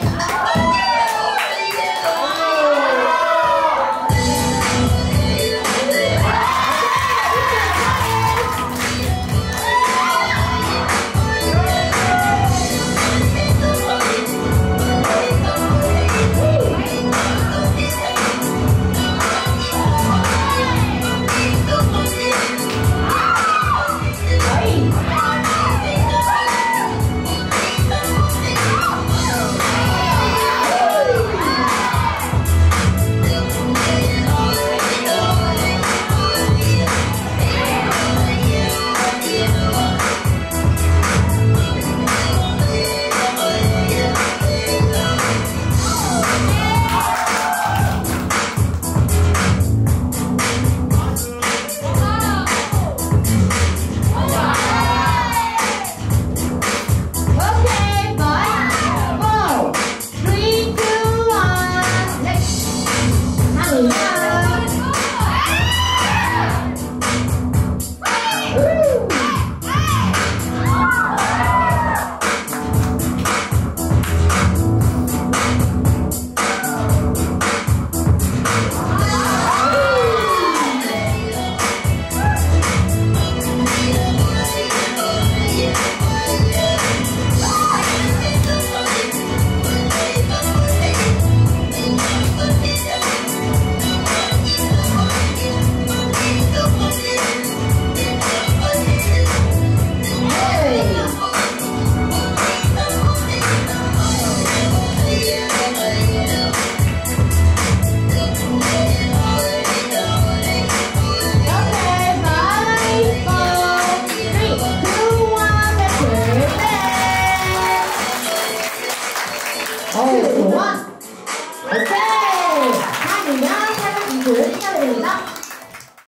감사합니다. Lula. 哦，